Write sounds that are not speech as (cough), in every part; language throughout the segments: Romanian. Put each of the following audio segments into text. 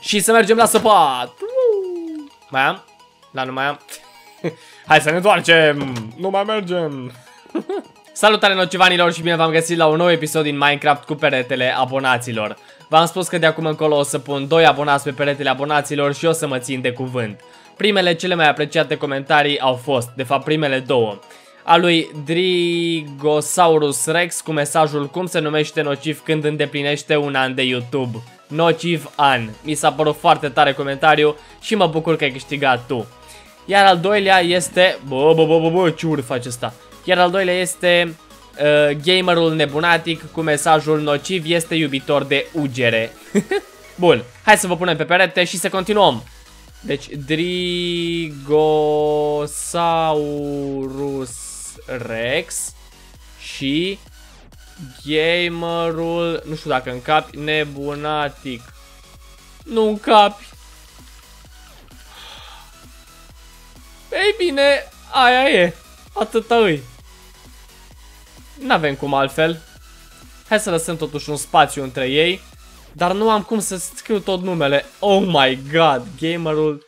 Și să mergem la săpat. Mai am? Da, nu mai am. (laughs) Hai să ne întoarcem. Nu mai mergem. (laughs) Salutare nocivanilor și bine v-am găsit la un nou episod din Minecraft cu peretele abonaților. V-am spus că de acum încolo o să pun 2 abonați pe peretele abonaților și o să mă țin de cuvânt. Primele cele mai apreciate comentarii au fost, de fapt primele două, a lui Drigosaurus Rex cu mesajul cum se numește nociv când îndeplinește un an de YouTube. Nociv an. Mi s-a părut foarte tare comentariu și mă bucur că ai câștigat tu. Iar al doilea este... Bă, bă, bă, bă, bă, ce uri face asta? Iar al doilea este... Uh, gamerul nebunatic cu mesajul nociv este iubitor de ugere. (laughs) Bun, hai să vă punem pe perete și să continuăm. Deci, Drigosaurus Rex și gamerul, nu știu dacă încapi, nebunatic. Nu încapi. Ei bine, aia e. Atâta îi. N-avem cum altfel. Hai să lăsăm totuși un spațiu între ei. Dar nu am cum să scriu tot numele. Oh my god, gamerul.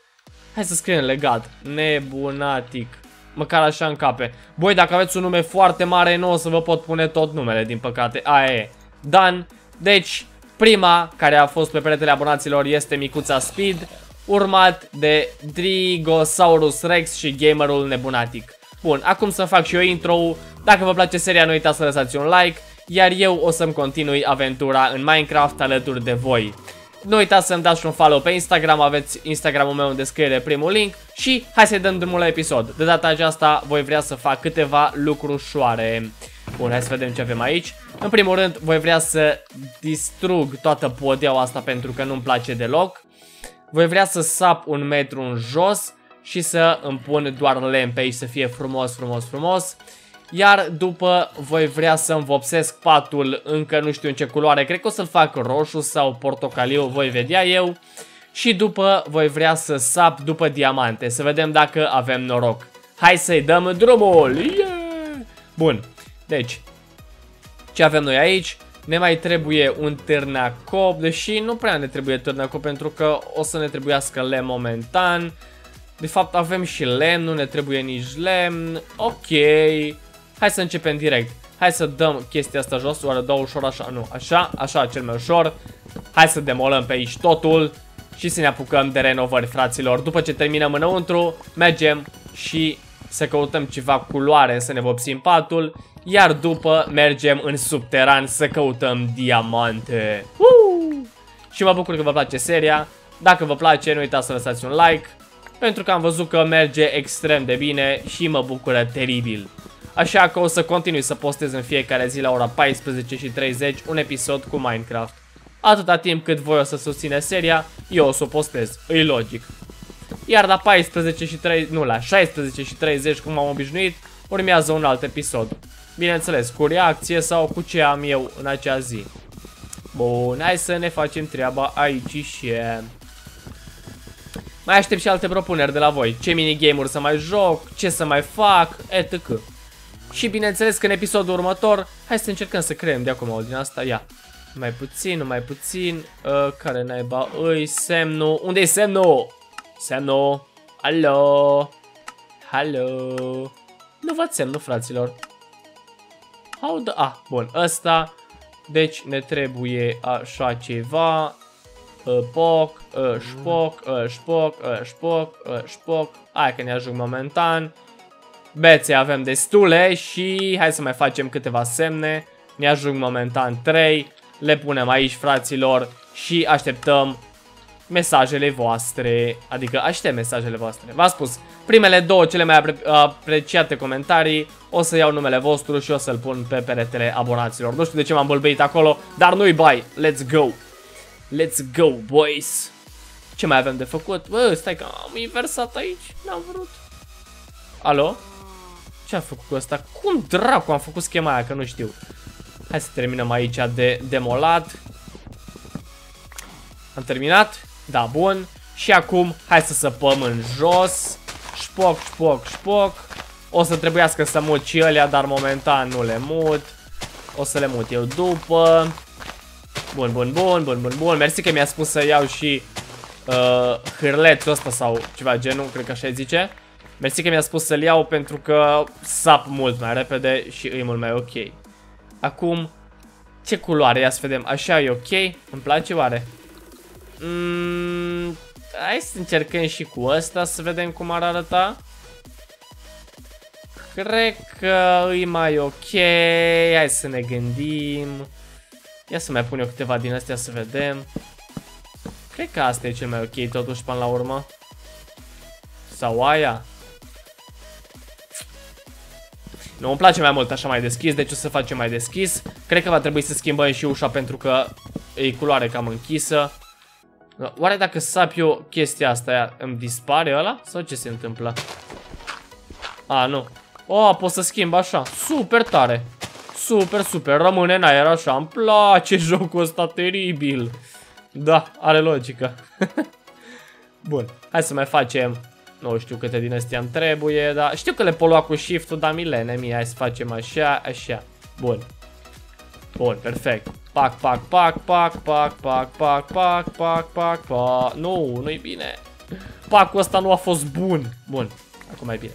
Hai să scriem legat. Nebunatic. Măcar așa în cape. Băi, dacă aveți un nume foarte mare, nu o să vă pot pune tot numele, din păcate. Aia e. Dan. Deci, prima care a fost pe peretele abonaților este Micuța Speed, urmat de Drigosaurus Rex și Gamerul Nebunatic. Bun, acum să fac și eu intro Dacă vă place seria, nu uitați să lăsați un like, iar eu o să-mi continui aventura în Minecraft alături de voi. Nu uitați să-mi dați un follow pe Instagram, aveți Instagramul meu în descriere primul link și hai să-i dăm drumul la episod. De data aceasta voi vrea să fac câteva lucruri șoare. Bun, hai să vedem ce avem aici. În primul rând, voi vrea să distrug toată podeaua asta pentru că nu-mi place deloc. Voi vrea să sap un metru în jos și să îmi pun doar lemn pe aici să fie frumos, frumos, frumos. Iar după voi vrea să învopsesc patul încă nu știu în ce culoare, cred că o să-l fac roșu sau portocaliu, voi vedea eu. Și după voi vrea să sap după diamante, să vedem dacă avem noroc. Hai să-i dăm drumul! Yeah! Bun, deci, ce avem noi aici? Ne mai trebuie un târnacop, deși nu prea ne trebuie târnacop pentru că o să ne trebuiască lemn momentan. De fapt avem și lemn, nu ne trebuie nici lemn. Ok, Hai să începem direct. Hai să dăm chestia asta jos, oare dau ușor așa? Nu, așa, așa cel mai ușor. Hai să demolăm pe aici totul și să ne apucăm de renovări, fraților. După ce terminăm înăuntru, mergem și să căutăm ceva culoare, să ne vopsim patul. Iar după mergem în subteran să căutăm diamante. Uh! Și mă bucur că vă place seria. Dacă vă place, nu uitați să lăsați un like. Pentru că am văzut că merge extrem de bine și mă bucură teribil. Așa că o să continui să postez în fiecare zi la ora 14 și 30 un episod cu Minecraft. Atâta timp cât voi o să susține seria, eu o să o postez, e logic. Iar la 14 și 30, nu, la 16 și 30, cum am obișnuit, urmează un alt episod. Bineînțeles, cu reacție sau cu ce am eu în acea zi. Bun, hai să ne facem treaba aici și... Mai aștept și alte propuneri de la voi. Ce minigame-uri să mai joc, ce să mai fac, etc. Și bineînțeles că în episodul următor, hai să încercăm să creăm de acum din asta, ia. Mai puțin, mai puțin, uh, care naiba îi, semnul, unde e semnul? Semnul, alo, alo, nu văd semnul fraților. How the... Ah, bun, ăsta, deci ne trebuie așa ceva, uh, poc, uh, șpoc, uh, șpoc, uh, șpoc, uh, șpoc, hai că ne ajung momentan. Bețe avem destule și hai să mai facem câteva semne. Ne ajung momentan 3. Le punem aici, fraților, și așteptăm mesajele voastre. Adică aștept mesajele voastre. V-am spus, primele două cele mai apre apreciate comentarii o să iau numele vostru și o să-l pun pe peretele abonaților. Nu știu de ce m-am bălbeit acolo, dar nu-i bai. Let's go! Let's go, boys! Ce mai avem de făcut? Bă, stai că am inversat aici. N-am vrut. Alo? Ce a făcut cu ăsta? Cum dracu am făcut schema aia, că nu știu. Hai să terminăm aici de demolat. Am terminat? Da, bun. Și acum, hai să săpăm în jos. Șpoc, șpoc, șpoc. O să trebuiască să mut și alea, dar momentan nu le mut. O să le mut eu după. Bun, bun, bun, bun, bun, bun. Mersi că mi-a spus să iau și uh, hârlețul ăsta sau ceva genul, cred că așa zice. Mersi că mi-a spus să-l iau pentru că sap mult mai repede și e mult mai ok. Acum, ce culoare? Ia să vedem. Așa e ok? Îmi place oare? Mm, hai să încercăm și cu ăsta să vedem cum ar arăta. Cred că e mai ok. Hai să ne gândim. Ia să mai pun eu câteva din astea să vedem. Cred că asta e cel mai ok totuși până la urmă. Sau aia. Nu, îmi place mai mult așa mai deschis, deci o să facem mai deschis. Cred că va trebui să schimbăm și ușa pentru că e culoare cam închisă. Oare dacă sap eu chestia asta, îmi dispare ăla? Sau ce se întâmplă? A, nu. O, pot să schimb așa. Super tare. Super, super. Rămâne în aer așa. Îmi place jocul ăsta teribil. Da, are logică. (laughs) Bun. Hai să mai facem nu știu câte din astea îmi trebuie, dar știu că le pot lua cu shift-ul, dar milene mie. Hai să facem așa, așa. Bun. Bun, perfect. Pac, pac, pac, pac, pac, pac, pac, pac, pac, pac, pac. Nu, nu-i bine. Pacul ăsta nu a fost bun. Bun, acum e bine.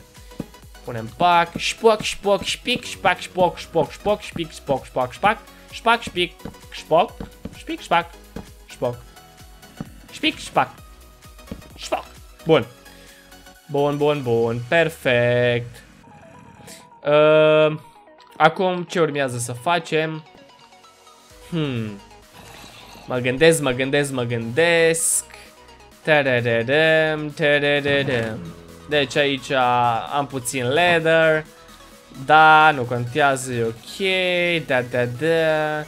Punem pac, șpoc, șpoc, șpic, șpac, șpoc, șpoc, șpoc, șpic, șpoc, șpoc, șpac, șpac, șpic, șpoc, șpic, șpac, șpoc, șpic, șpac, șpoc. Bun. Bun, bun, bun. Perfect. Uh, acum ce urmează să facem? Hmm. Mă gândesc, mă gândesc, mă gândesc. Tarararăm, tarararăm. Deci aici am puțin leather. Da, nu contează, e ok. Da, da, da.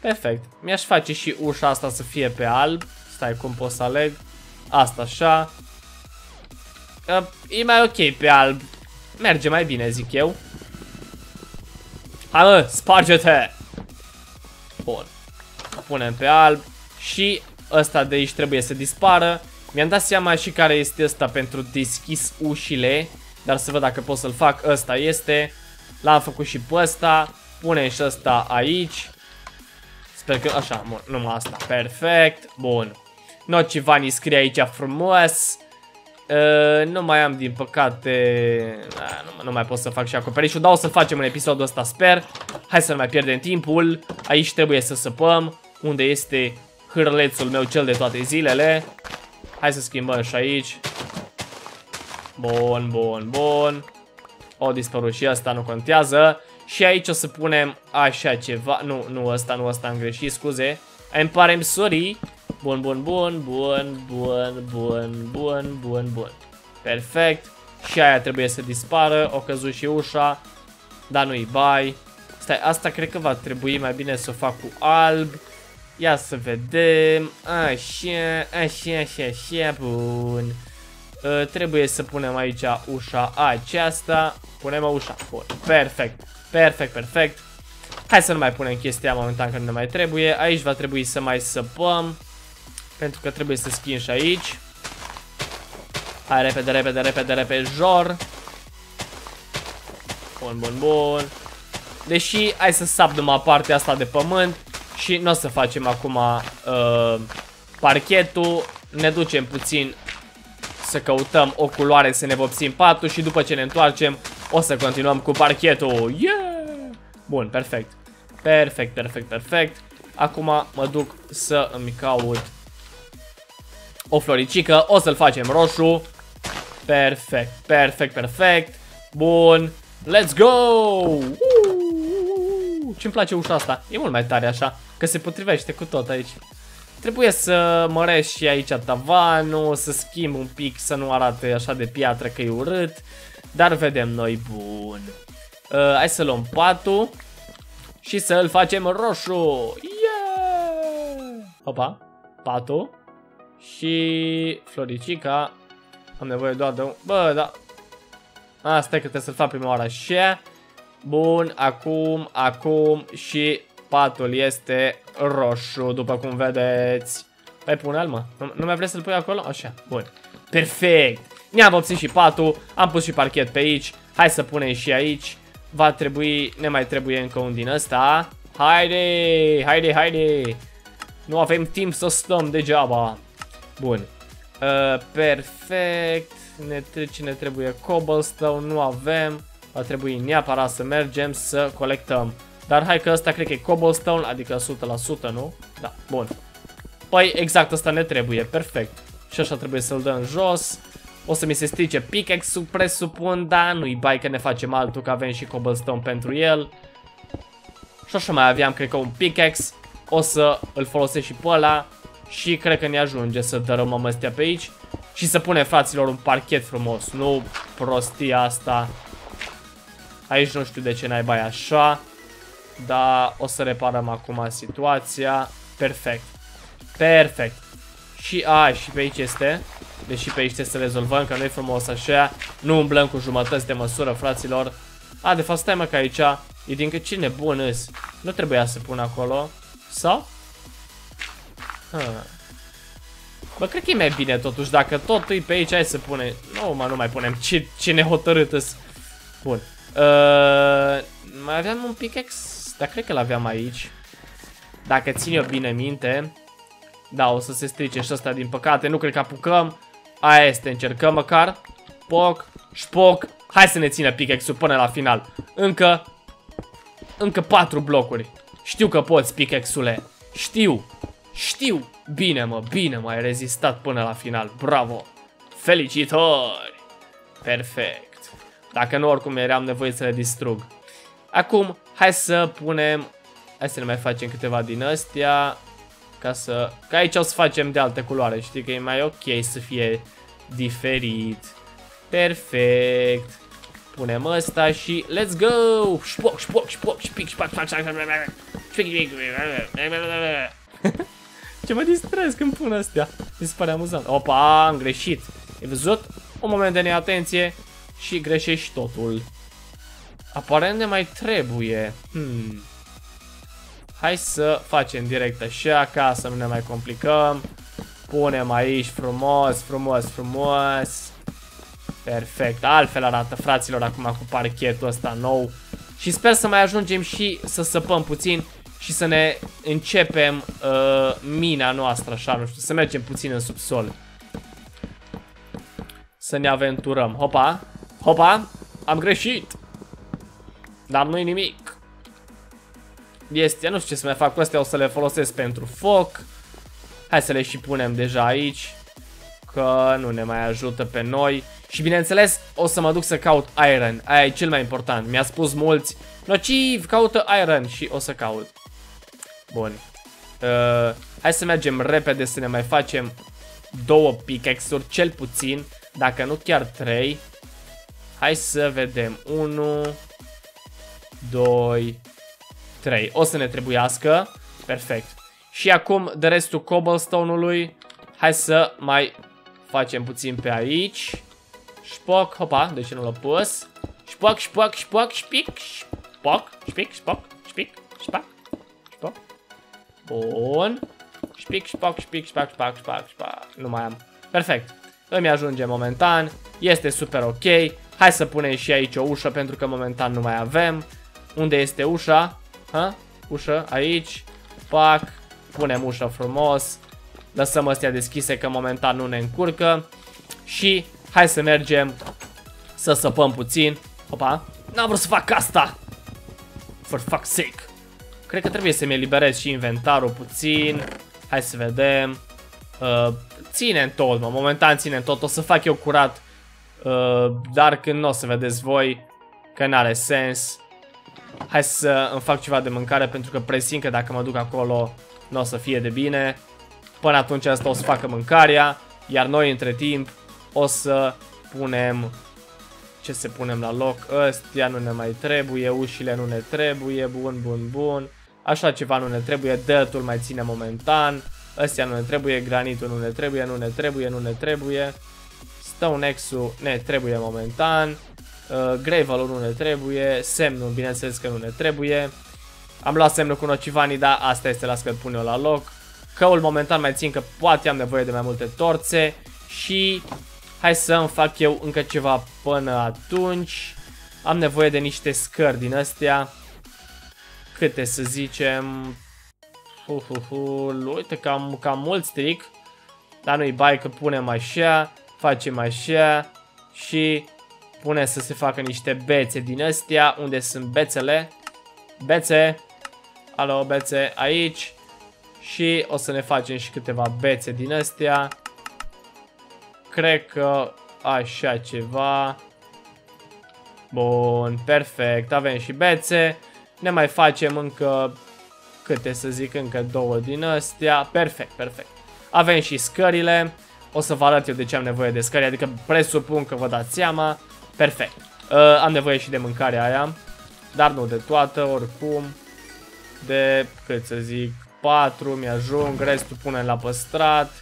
Perfect. Mi-aș face și ușa asta să fie pe alb. Stai, cum pot să aleg? Asta așa. Uh, e mai ok pe alb. Merge mai bine, zic eu. Hai mă, sparge-te! Bun. Punem pe alb. Și ăsta de aici trebuie să dispară. Mi-am dat seama și care este ăsta pentru deschis ușile. Dar să văd dacă pot să-l fac. Ăsta este. L-am făcut și pe ăsta. Punem și ăsta aici. Sper că așa, bun, numai asta. Perfect. Bun. Nocivani scrie aici frumos. Uh, nu mai am, din păcate, uh, nu, nu mai pot să fac și acoperișul, dar o să facem în episodul ăsta, sper. Hai să nu mai pierdem timpul. Aici trebuie să săpăm, unde este hârlețul meu cel de toate zilele. Hai să schimbăm și aici. Bun, bun, bun. O dispărut și asta, nu contează. Și aici o să punem așa ceva. Nu, nu ăsta, nu ăsta, am greșit, scuze. Îmi pare sorry. Bun, bun, bun, bun, bun, bun, bun, bun, bun. Perfect. Și aia trebuie să dispară. O căzut și ușa. Dar nu-i bai. Stai, asta cred că va trebui mai bine să o fac cu alb. Ia să vedem. Așa, așa, așa, așa, bun. Uh, trebuie să punem aici ușa aceasta. Punem ușa. Bun, perfect. Perfect, perfect. Hai să nu mai punem chestia momentan când ne mai trebuie. Aici va trebui să mai săpăm. Pentru că trebuie să schimb și aici. Hai, repede, repede, repede, repede, jor. Bun, bun, bun. Deși, hai să sap numai partea asta de pământ. Și nu o să facem acum uh, parchetul. Ne ducem puțin să căutăm o culoare să ne vopsim patul și după ce ne întoarcem o să continuăm cu parchetul. Yeah! Bun, perfect. Perfect, perfect, perfect. Acum mă duc să îmi caut o floricică, o să-l facem roșu. Perfect, perfect, perfect. Bun, let's go! Ce-mi place ușa asta, e mult mai tare așa, că se potrivește cu tot aici. Trebuie să măresc și aici tavanul, să schimb un pic, să nu arate așa de piatră că e urât. Dar vedem noi, bun. Uh, hai să luăm patul și să îl facem roșu. Yeah! Opa, patul. Și Floricica Am nevoie doar de un... Bă, da Asta că trebuie să-l fac prima oară așa Bun, acum, acum și patul este roșu, după cum vedeți. Păi pune mă. Nu, nu mai vrei să-l pui acolo? Așa, bun. Perfect. Ne-am vopsit și patul, am pus și parchet pe aici. Hai să punem și aici. Va trebui, ne mai trebuie încă un din ăsta. Haide, haide, haide. Nu avem timp să stăm degeaba. Bun. Uh, perfect. Ne, ne trebuie cobblestone, nu avem. Va trebui neapărat să mergem să colectăm. Dar hai că ăsta cred că e cobblestone, adică 100%, nu? Da, bun. Păi exact asta ne trebuie, perfect. Și așa trebuie să-l dăm jos. O să mi se strice pickaxe-ul, presupun, da, nu-i bai că ne facem altul, că avem și cobblestone pentru el. Și așa mai aveam, cred că un pickaxe. O să îl folosesc și pe ăla. Și cred că ne ajunge să dărâmăm astea pe aici. Și să punem fraților un parchet frumos. Nu prostia asta. Aici nu știu de ce n-ai bai așa. Dar o să reparăm acum situația. Perfect. Perfect. Și a, și pe aici este. Deși pe aici trebuie să rezolvăm, că nu e frumos așa. Nu umblăm cu jumătăți de măsură, fraților. A, de fapt, stai mă că aici e din că cine bun îs. Nu trebuia să pun acolo. Sau? Ha. Bă, cred că e mai bine totuși, dacă tot e pe aici, hai să pune. Nu, mă, nu mai punem. Ce, ce nehotărât -s. Bun. Uh, mai aveam un pickaxe, dar cred că l-aveam aici. Dacă țin eu bine minte. Da, o să se strice și ăsta din păcate. Nu cred că apucăm. Aia este, încercăm măcar. Poc, șpoc. Hai să ne țină pickaxe-ul până la final. Încă, încă patru blocuri. Știu că poți, pickaxe-ule. Știu. Știu. Bine, mă, bine, mă, ai rezistat până la final. Bravo. Felicitări. Perfect. Dacă nu, oricum eram nevoie să le distrug. Acum, hai să punem... Hai să ne mai facem câteva din astea. Ca să... Că aici o să facem de altă culoare. Știi că e mai ok să fie diferit. Perfect. Punem ăsta și let's go! Șpoc, șpoc, șpoc, șpic, șpac, șpac, șpac, șpic, Ce mă distrez când pun astea. Mi se pare amuzant. Opa, am greșit. Ai văzut? Un moment de neatenție și greșești totul. Aparent ne mai trebuie. Hmm. Hai să facem direct așa ca să nu ne mai complicăm. Punem aici frumos, frumos, frumos. Perfect, altfel arată fraților acum cu parchetul ăsta nou. Și sper să mai ajungem și să săpăm puțin și să ne începem uh, mina noastră, așa, nu știu, să mergem puțin în subsol. Să ne aventurăm. Hopa, hopa, am greșit. Dar nu-i nimic. Este, nu știu ce să mai fac cu astea, o să le folosesc pentru foc. Hai să le și punem deja aici. Că nu ne mai ajută pe noi. Și bineînțeles, o să mă duc să caut iron. Aia e cel mai important. Mi-a spus mulți, nociv, caută iron și o să caut. Bun. Uh, hai să mergem repede să ne mai facem două pickaxe-uri, cel puțin, dacă nu chiar trei. Hai să vedem. 1, 2, 3. O să ne trebuiască. Perfect. Și acum, de restul cobblestone-ului, hai să mai facem puțin pe aici. Șpoc, hopa, de ce nu l pus? Șpoc, șpoc, șpoc, șpic, șpoc, șpic, șpoc, șpic, șpac, șpoc. Bun. Șpic, șpoc, șpic, șpac, șpac, șpac, șpac. Nu mai am. Perfect. Îmi ajunge momentan. Este super ok. Hai să punem și aici o ușă pentru că momentan nu mai avem. Unde este ușa? Ha? Ușă, aici. Pac. Punem ușa frumos. Lăsăm astea deschise că momentan nu ne încurcă. Și hai să mergem să săpăm puțin. Opa. N-am vrut să fac asta. For fuck's sake. Cred că trebuie să-mi eliberez și inventarul puțin. Hai să vedem. Uh, ținem tot, mă. Momentan ținem tot. O să fac eu curat. Uh, dar când nu o să vedeți voi. Că n-are sens. Hai să îmi fac ceva de mâncare pentru că presimt că dacă mă duc acolo nu o să fie de bine. Până atunci asta o să facă mâncarea, iar noi între timp o să punem ce să punem la loc, ăstia nu ne mai trebuie, ușile nu ne trebuie, bun, bun, bun. Așa ceva nu ne trebuie, dătul mai ține momentan, ăstia nu ne trebuie, granitul nu ne trebuie, nu ne trebuie, nu ne trebuie. Stone X-ul ne trebuie momentan. Uh, Gravel-ul nu ne trebuie, semnul bineînțeles că nu ne trebuie. Am luat semnul cu nocivanii, dar asta este, las că pun eu la loc. Căul momentan mai țin că poate am nevoie de mai multe torțe și hai să îmi fac eu încă ceva până atunci. Am nevoie de niște scări din astea. Câte să zicem? Uhuhu, uite cam, cam mult stric. Dar nu-i bai că punem așa, facem așa și pune să se facă niște bețe din astea. Unde sunt bețele? Bețe. Alo, bețe aici. Și o să ne facem și câteva bețe din astea. Cred că așa ceva. Bun, perfect. Avem și bețe. Ne mai facem încă câte să zic, încă două din astea. Perfect, perfect. Avem și scările. O să vă arăt eu de ce am nevoie de scări, adică presupun că vă dați seama. Perfect. Uh, am nevoie și de mâncarea aia, dar nu de toată, oricum. De, cât să zic, 4 mi-ajung, restul punem la păstrat.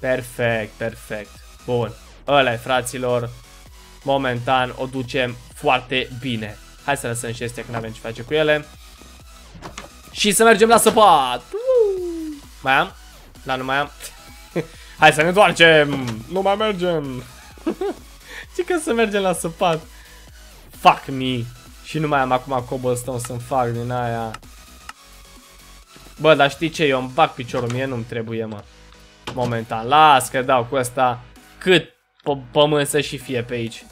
Perfect, perfect. Bun, ăla fraților. Momentan o ducem foarte bine. Hai să lăsăm și astea când avem ce face cu ele. Și să mergem la săpat. Mai am? Da, nu mai am. (laughs) Hai să ne întoarcem. Nu mai mergem. (laughs) Ce că să mergem la săpat. Fuck me. Și nu mai am acum cobblestone să-mi fac din aia. Bă, dar știi ce? Eu îmi bag piciorul, mie nu-mi trebuie, mă. Momentan. Las că dau cu asta cât pământ să și fie pe aici.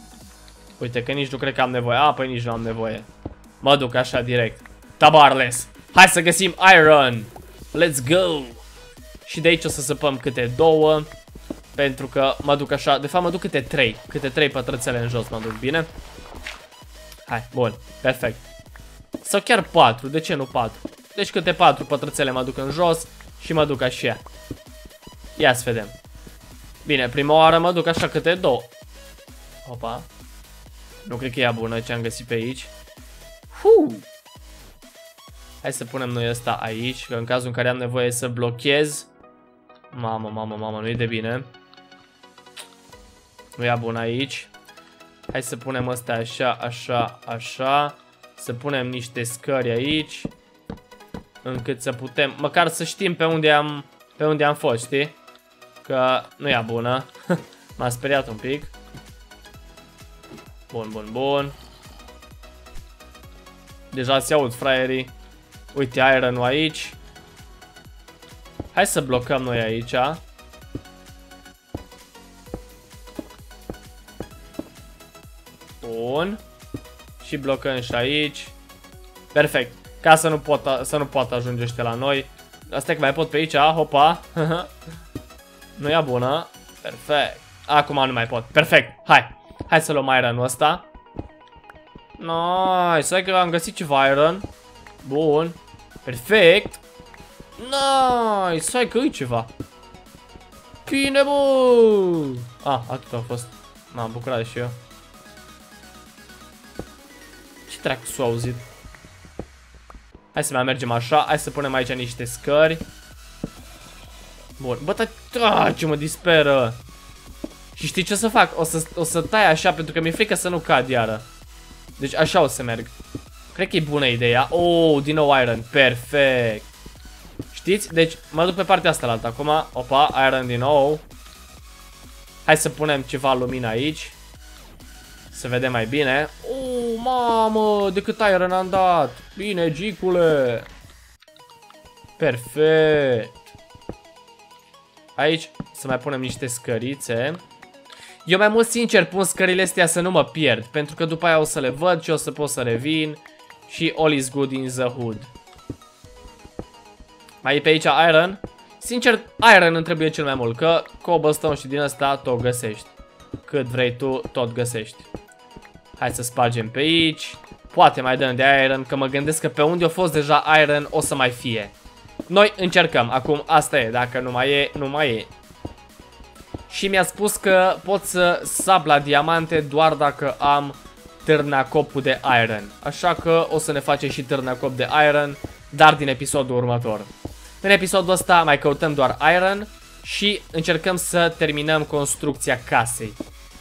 Uite că nici nu cred că am nevoie. A, păi nici nu am nevoie. Mă duc așa direct. Tabarles. Hai să găsim iron. Let's go. Și de aici o să săpăm câte două. Pentru că mă duc așa, de fapt mă duc câte trei. Câte trei pătrățele în jos mă duc, bine? Hai, bun, perfect. Sau chiar patru, de ce nu patru? Deci câte patru pătrățele mă duc în jos și mă duc așa. Ia să vedem. Bine, prima oară mă duc așa câte două. Opa. Nu cred că e bună ce am găsit pe aici. Huu. Hai să punem noi ăsta aici, că în cazul în care am nevoie să blochez. Mamă, mamă, mamă, nu e de bine. Nu e bun aici. Hai să punem ăsta așa, așa, așa. Să punem niște scări aici. Încât să putem, măcar să știm pe unde am, pe unde am fost, știi? Că nu e bună. (laughs) M-a speriat un pic. Bun, bun, bun. Deja se aud fraierii. Uite, iron aici. Hai să blocăm noi aici. Bun. Și blocăm și aici. Perfect. Ca să nu, pot, să nu poată ajunge ăștia la noi. Asta că mai pot pe aici, hopa. (laughs) nu e bună. Perfect. Acum nu mai pot. Perfect. Hai. Hai să luăm iron ăsta. Nice. Hai că am găsit ceva iron. Bun. Perfect. Nice. Hai că e ceva. Bine, bă! Ah, atât a fost. M-am bucurat și eu. Ce dracu s-a auzit? Hai să mai mergem așa. Hai să punem aici niște scări. Bun. Bă, ta, ce mă disperă. Și știi ce să fac? O să, o să tai așa pentru că mi-e frică să nu cad iară. Deci așa o să merg. Cred că e bună ideea. Oh, din nou iron. Perfect. Știți? Deci mă duc pe partea asta la alta. Acum, opa, iron din nou. Hai să punem ceva lumină aici. Să vedem mai bine. Oh, mamă, de cât iron am dat. Bine, gicule. Perfect. Aici să mai punem niște scărițe. Eu mai mult sincer pun scările astea să nu mă pierd. Pentru că după aia o să le văd și o să pot să revin. Și all is good in the hood. Mai e pe aici iron. Sincer, iron îmi trebuie cel mai mult, că cobblestone și din asta tot găsești. Cât vrei tu, tot găsești. Hai să spargem pe aici. Poate mai dăm de iron, că mă gândesc că pe unde a fost deja iron o să mai fie. Noi încercăm, acum asta e, dacă nu mai e, nu mai e. Și mi-a spus că pot să sab la diamante doar dacă am târnacopul de iron. Așa că o să ne facem și târnacop de iron, dar din episodul următor. În episodul ăsta mai căutăm doar iron și încercăm să terminăm construcția casei.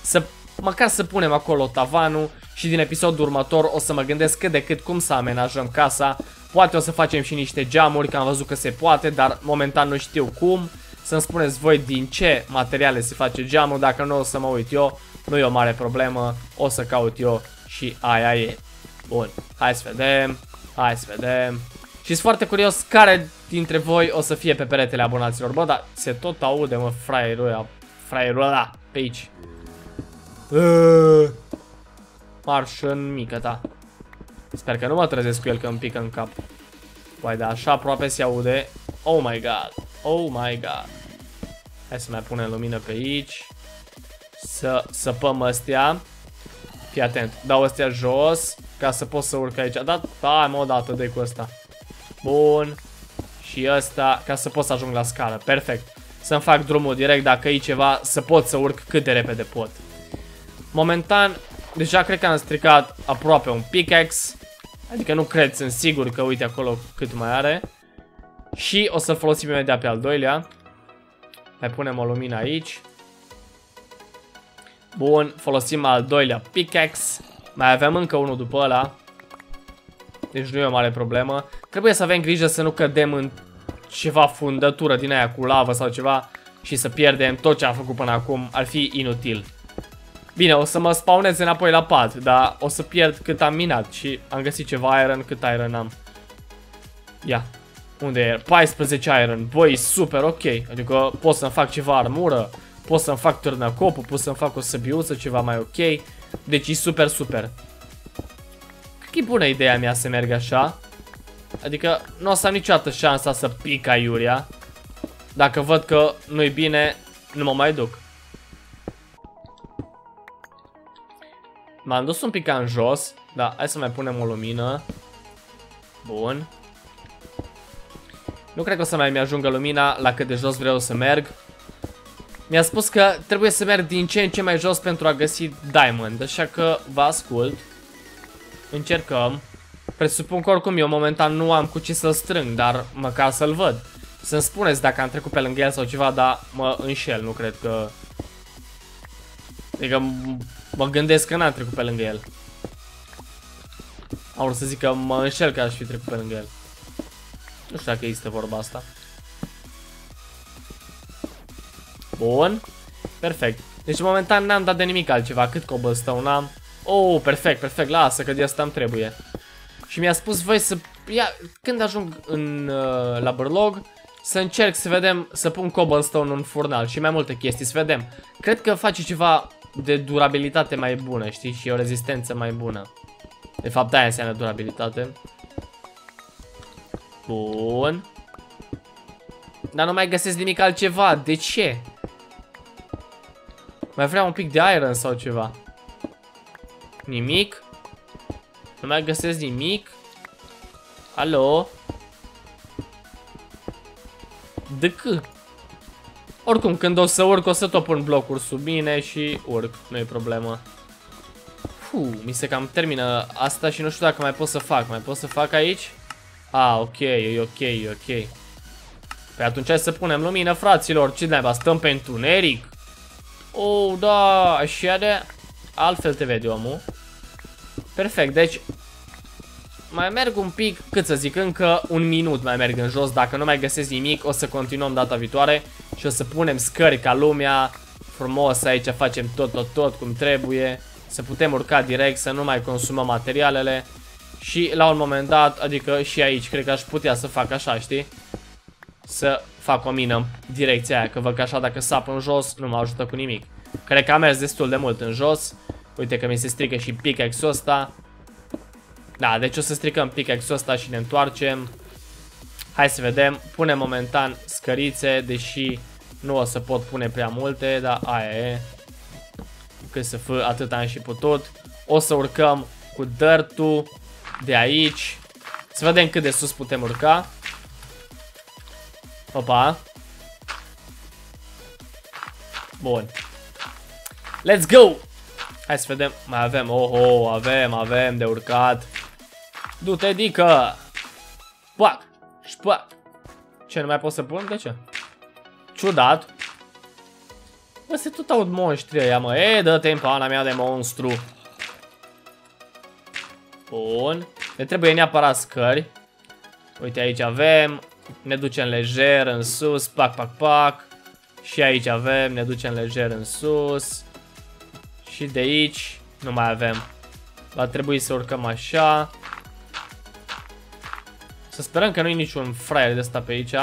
Să, măcar să punem acolo tavanul și din episodul următor o să mă gândesc cât de cât cum să amenajăm casa. Poate o să facem și niște geamuri, că am văzut că se poate, dar momentan nu știu cum. Să-mi spuneți voi din ce materiale se face geamul, dacă nu o să mă uit eu, nu e o mare problemă, o să caut eu și aia e. Bun, hai să vedem, hai să vedem. Și sunt foarte curios care dintre voi o să fie pe peretele abonaților. Bă, dar se tot aude, mă, fraierul ăla, fraierul ăla, pe aici. Marș în mică ta. Sper că nu mă trezesc cu el că îmi pică în cap. Uai, da, așa aproape se aude. Oh my god. Oh my god. Hai să mai punem lumină pe aici. Să săpăm astea. Fii atent. Dau astea jos ca să pot să urc aici. Da, hai mă odată de cu asta. Bun. Și ăsta ca să pot să ajung la scară. Perfect. Să-mi fac drumul direct dacă e ceva să pot să urc cât de repede pot. Momentan, deja cred că am stricat aproape un pickaxe. Adică nu cred, sunt sigur că uite acolo cât mai are. Și o să-l folosim imediat pe al doilea. Mai punem o lumină aici. Bun, folosim al doilea pickaxe. Mai avem încă unul după ăla. Deci nu e o mare problemă. Trebuie să avem grijă să nu cădem în ceva fundătură din aia cu lavă sau ceva și să pierdem tot ce am făcut până acum. Ar fi inutil. Bine, o să mă spawnez înapoi la pad, dar o să pierd cât am minat și am găsit ceva iron, cât iron am. Ia, unde e? 14 iron, băi, super, ok. Adică pot să-mi fac ceva armură, pot să-mi fac târnăcopul, pot să-mi fac o săbiuță, ceva mai ok. Deci e super, super. Cred că e bună ideea mea să merg așa. Adică nu o să am niciodată șansa să pic aiuria. Dacă văd că nu-i bine, nu mă mai duc. M-am dus un pic în jos. Da, hai să mai punem o lumină. Bun. Nu cred că o să mai mi-ajungă lumina la cât de jos vreau să merg. Mi-a spus că trebuie să merg din ce în ce mai jos pentru a găsi diamond, așa că vă ascult. Încercăm. Presupun că oricum eu momentan nu am cu ce să-l strâng, dar măcar să-l văd. Să-mi spuneți dacă am trecut pe lângă el sau ceva, dar mă înșel, nu cred că... Adică Mă gândesc că n-am trecut pe lângă el. Am vrut să zic că mă înșel că aș fi trecut pe lângă el. Nu știu dacă există vorba asta. Bun. Perfect. Deci momentan n-am dat de nimic altceva. Cât cobblestone am? Oh, perfect, perfect. Lasă că de asta îmi trebuie. Și mi-a spus voi să... Ia, când ajung în, uh, la bărlog, să încerc să vedem, să pun cobblestone în furnal și mai multe chestii, să vedem. Cred că face ceva de durabilitate mai bună, știi? Și o rezistență mai bună. De fapt, aia înseamnă durabilitate. Bun. Dar nu mai găsesc nimic altceva. De ce? Mai vreau un pic de iron sau ceva. Nimic? Nu mai găsesc nimic? Alo? De cât? Oricum, când o să urc, o să tot pun blocuri sub mine și urc, nu e problemă. Fuh, mi se cam termină asta și nu știu dacă mai pot să fac. Mai pot să fac aici? Ah, ok, e ok, e ok. Păi atunci hai să punem lumină, fraților. Ce naiba, stăm pe întuneric? Oh, da, așa de... Altfel te vede omul. Perfect, deci mai merg un pic, cât să zic, încă un minut mai merg în jos. Dacă nu mai găsesc nimic, o să continuăm data viitoare și o să punem scări ca lumea. Frumos aici facem tot, tot, tot cum trebuie. Să putem urca direct, să nu mai consumăm materialele. Și la un moment dat, adică și aici, cred că aș putea să fac așa, știi? Să fac o mină în direcția aia, că văd că așa dacă sap în jos nu mă ajută cu nimic. Cred că am mers destul de mult în jos. Uite că mi se strică și pickaxe-ul ăsta. Da, deci o să stricăm pickaxe-ul ăsta și ne întoarcem. Hai să vedem. Punem momentan scărițe, deși nu o să pot pune prea multe, dar aia e. Cât să fă, atât am și putut. O să urcăm cu dirt de aici. Să vedem cât de sus putem urca. Opa. Bun. Let's go! Hai să vedem. Mai avem. Oh, oh, avem, avem de urcat. Du-te, dică! Pac! Șpac! Ce, nu mai pot să pun? De ce? Ciudat. Bă, se tot aud monștri ăia, mă. E, dă-te în pana mea de monstru. Bun. Ne trebuie neapărat scări. Uite, aici avem. Ne ducem lejer în sus. Pac, pac, pac. Și aici avem. Ne ducem lejer în sus. Și de aici nu mai avem. Va trebui să urcăm așa. Să sperăm că nu e niciun fraier de ăsta pe aici.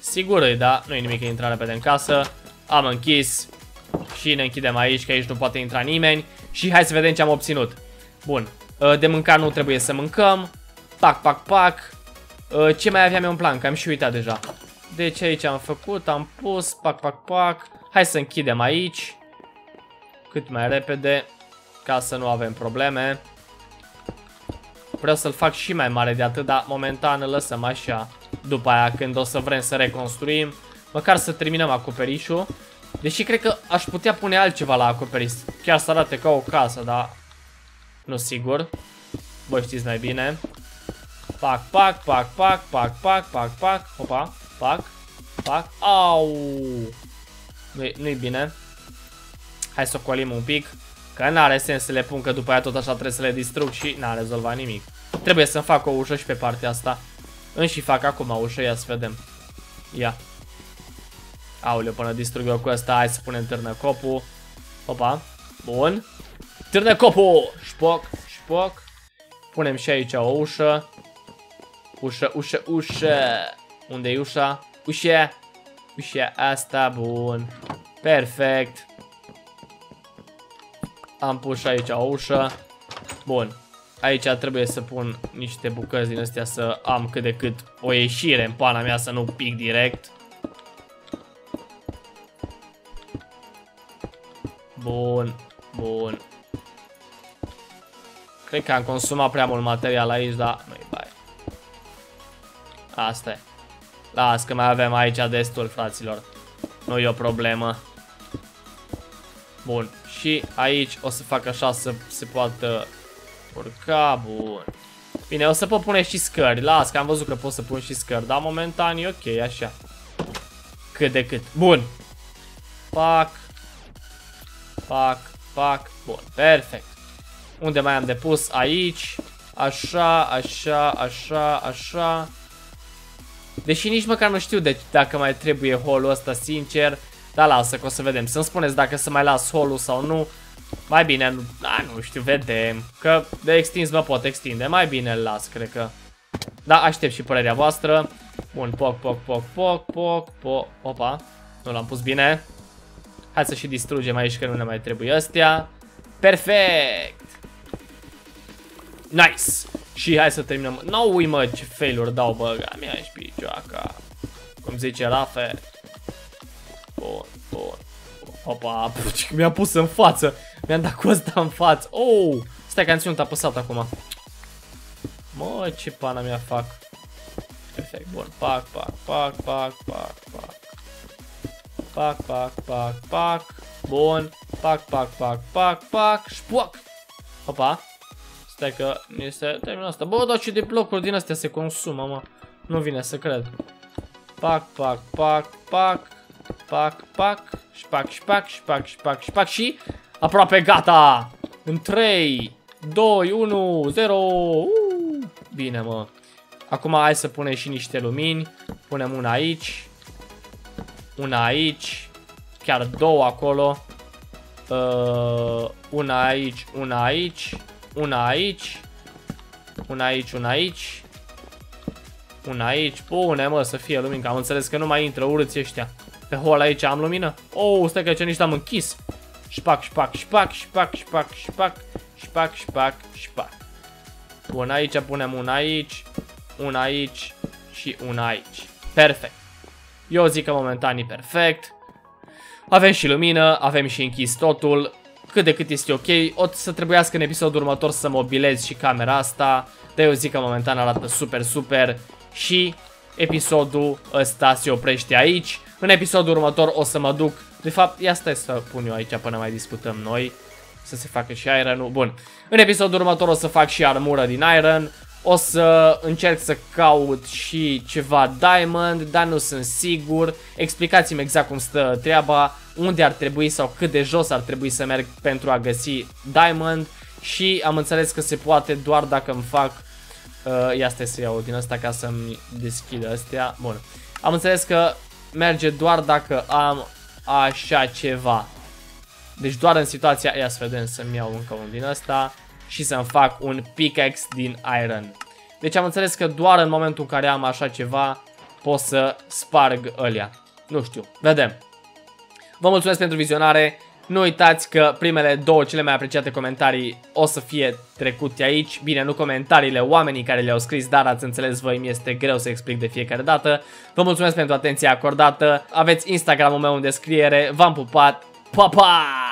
Sigur e, da, nu e nimic intrare pe în casă. Am închis și ne închidem aici, că aici nu poate intra nimeni. Și hai să vedem ce am obținut. Bun, uh, de mâncat nu trebuie să mâncăm. Pac, pac, pac. Uh, ce mai aveam eu în plan? Că am și uitat deja. Deci aici am făcut, am pus, pac, pac, pac. Hai să închidem aici. Cât mai repede, ca să nu avem probleme. Vreau să-l fac și mai mare de atât, dar momentan îl lăsăm așa. După aia, când o să vrem să reconstruim, măcar să terminăm acoperișul. Deși cred că aș putea pune altceva la acoperiș. Chiar să arate ca o casă, dar nu sigur. Voi știți mai bine. Pac, pac, pac, pac, pac, pac, pac, pac. Opa, pac, pac. Au! Nu-i nu, bine. Hai să o colim un pic. Că n-are sens să le pun, că după aia tot așa trebuie să le distrug și n-a rezolvat nimic. Trebuie să fac o ușă și pe partea asta. În și fac acum o ușă, ia să vedem. Ia. Aoleu, până distrug eu cu asta, hai să punem târnăcopul. Opa, bun. Târnăcopul! Șpoc, șpoc. Punem și aici o ușă. Ușă, ușă, ușă. Unde e ușa? Ușă. Ușa asta, bun. Perfect. Am pus aici o ușă. Bun. Aici trebuie să pun niște bucăți din astea să am cât de cât o ieșire în pana mea să nu pic direct. Bun, bun. Cred că am consumat prea mult material aici, dar nu-i bai. Asta e. Las că mai avem aici destul, fraților. Nu e o problemă. Bun. Și aici o să fac așa să se poată urca. Bun. Bine, o să pot pune și scări. Las că am văzut că pot să pun și scări. Dar momentan e ok, așa. Cât de cât. Bun. Pac. Pac. Pac. Bun. Perfect. Unde mai am depus? Aici. Așa, așa, așa, așa. Deși nici măcar nu știu de dacă mai trebuie holul ăsta, sincer. Dar lasă că o să vedem. Să-mi spuneți dacă să mai las holul sau nu. Mai bine, nu, da, nu știu, vedem. Că de extins mă pot extinde. Mai bine îl las, cred că. Da, aștept și părerea voastră. Bun, poc, poc, poc, poc, poc, poc. Opa, nu l-am pus bine. Hai să și distrugem aici că nu ne mai trebuie astea. Perfect! Nice! Și hai să terminăm. Nu ui mă ce failuri dau bă, mea și picioaca. Cum zice Rafe. Bun, bun. Opa, mi-a pus în față. Mi-am dat cu asta în față. Oh! Stai că am ținut apăsat acum. Mă, ce pana mea fac. Perfect, bun. Pac, pac, pac, pac, pac, pac. Pac, pac, pac, pac. Bun. Pac, pac, pac, pac, pac. Șpoc. Opa. Stai că este terminat asta. Bă, dar ce de blocuri din astea se consumă, mă. Nu vine să cred. Pac, pac, pac, pac. Pac, pac. Șpac, șpac, șpac, șpac, șpac. Și aproape gata. În 3, 2, 1, 0. Uh, bine, mă. Acum hai să punem și niște lumini. Punem una aici. Una aici. Chiar două acolo. Uh, una aici, una aici. Una aici. Una aici, una aici. Una aici. Pune, mă, să fie lumină. Am înțeles că nu mai intră urâți ăștia. Pe hol aici am lumină. Oh, stai că aici nici am închis. Șpac, șpac, șpac, șpac, șpac, șpac, șpac, șpac, șpac. Bun, aici punem un aici, un aici și un aici. Perfect. Eu zic că momentan e perfect. Avem și lumină, avem și închis totul cât de cât este ok. O să trebuiască în episodul următor să mobilez și camera asta, dar eu zic că momentan arată super, super și episodul ăsta se oprește aici. În episodul următor o să mă duc, de fapt, ia stai să pun eu aici până mai discutăm noi, să se facă și iron -ul. Bun, în episodul următor o să fac și armură din iron, o să încerc să caut și ceva diamond, dar nu sunt sigur. Explicați-mi exact cum stă treaba, unde ar trebui sau cât de jos ar trebui să merg pentru a găsi diamond. Și am înțeles că se poate doar dacă îmi fac... Uh, ia stai să iau din asta ca să-mi deschid astea. Bun. Am înțeles că merge doar dacă am așa ceva. Deci doar în situația... Ia să vedem să-mi iau încă un din asta. Și să-mi fac un pickaxe din iron. Deci am înțeles că doar în momentul în care am așa ceva pot să sparg ălea. Nu știu, vedem. Vă mulțumesc pentru vizionare. Nu uitați că primele două cele mai apreciate comentarii o să fie trecute aici. Bine, nu comentariile, oamenii care le-au scris, dar ați înțeles voi, mi este greu să explic de fiecare dată. Vă mulțumesc pentru atenția acordată. Aveți Instagramul meu în descriere. V-am pupat. Pa, pa!